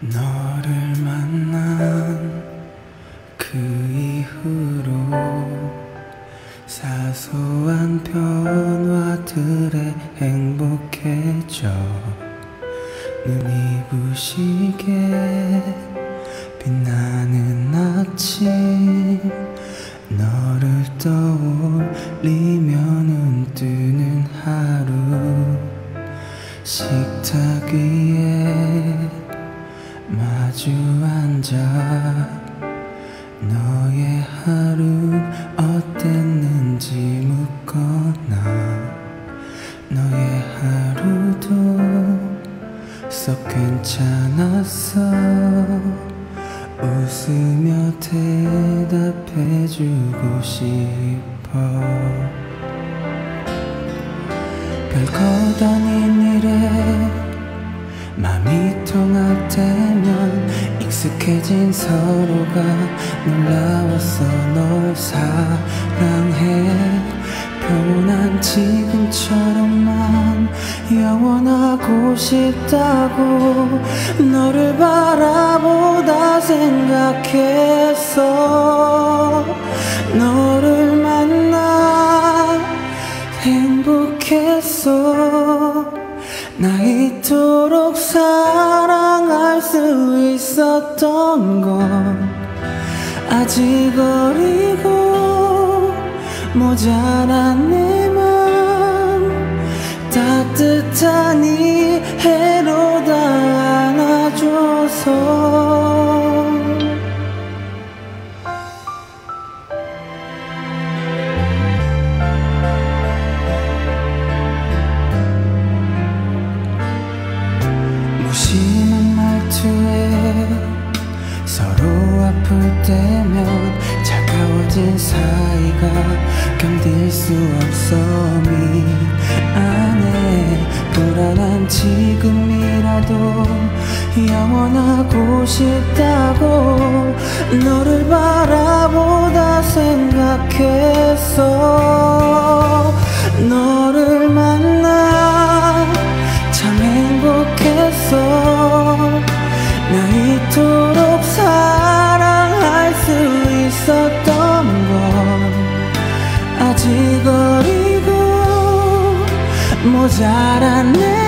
너를 만난 그 이후로 사소한 변화들에 행복해져. 눈이 부시게 빛나는 아침 위에 마주 앉아 너의 하루 어땠는지 묻거나 너의 하루도 썩 괜찮았어. 웃으며 대답해주고 싶어. 별것 아닌 일에 통할 때면 익숙해진 서로가 놀라웠어 널 사랑해. 평온한 지금처럼만 영원하고 싶다고 너를 바라보다 생각했어. 너를 있었던 건 아직 어리고 모자란 내 맘 따뜻한 이 해로 다 안아줘서 차가워진 사이가 견딜 수 없어 미안해 불안한 지금이라도 영원하고 싶다고 너를 바라보다 생각했어. 너를 만나 참 행복했어. 나 이토록 사랑할 수 있었던 모자란 내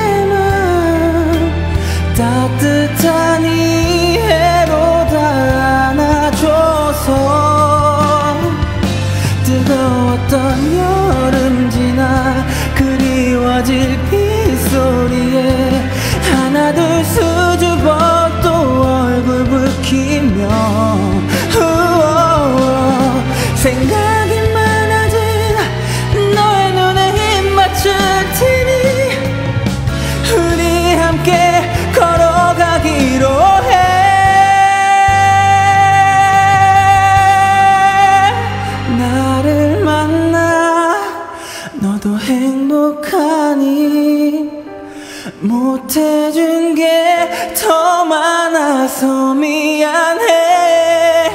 게 더 많아서 미안해.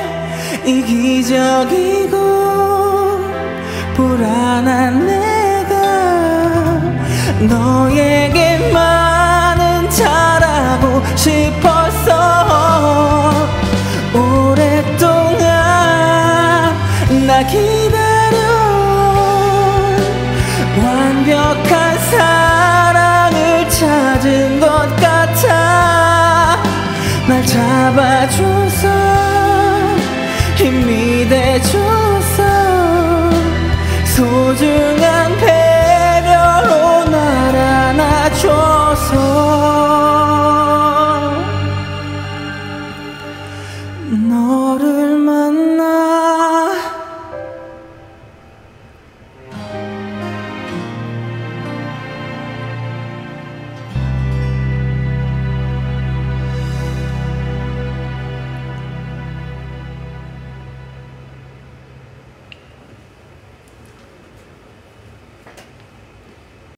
이기적이고 불안한 내가 너에게만은 잘하고 싶었어